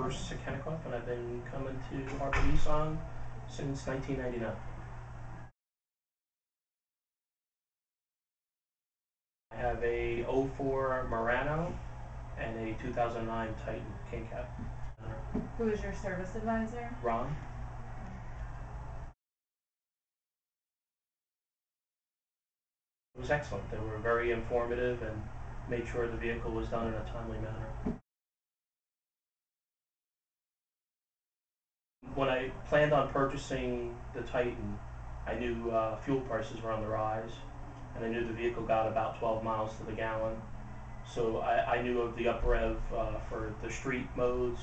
Bruce Sekenikoff, and I've been coming to Harbor Nissan since 1999. I have a 04 Murano and a 2009 Titan King Cab. Who is your service advisor? Ron? It was excellent. They were very informative and made sure the vehicle was done in a timely manner. When I planned on purchasing the Titan, I knew uh, fuel prices were on the rise, and I knew the vehicle got about 12 miles to the gallon. So I, I knew of the UpRev uh, for the street modes,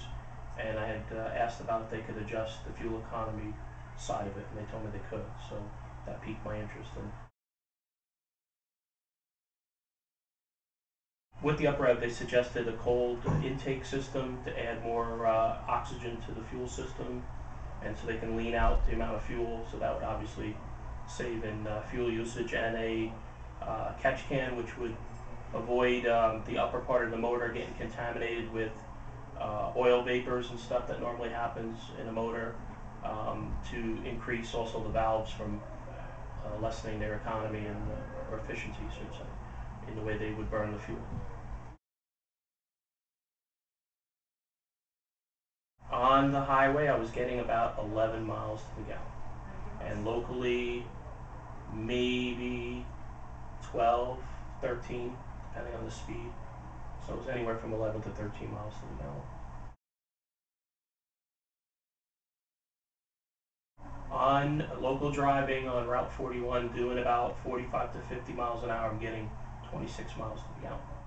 and I had uh, asked about if they could adjust the fuel economy side of it, and they told me they could. So that piqued my interest. And with the UpRev, they suggested a cold intake system to add more uh, oxygen to the fuel system, and so they can lean out the amount of fuel. So that would obviously save in uh, fuel usage and a uh, catch can, which would avoid um, the upper part of the motor getting contaminated with uh, oil vapors and stuff that normally happens in a motor um, to increase also the valves from uh, lessening their economy and uh, or efficiency, should say, in the way they would burn the fuel. On the highway, I was getting about 11 miles to the gallon, and locally, maybe 12, 13, depending on the speed. So it was anywhere from 11 to 13 miles to the gallon. On local driving on Route 41, doing about 45 to 50 miles an hour, I'm getting 26 miles to the gallon.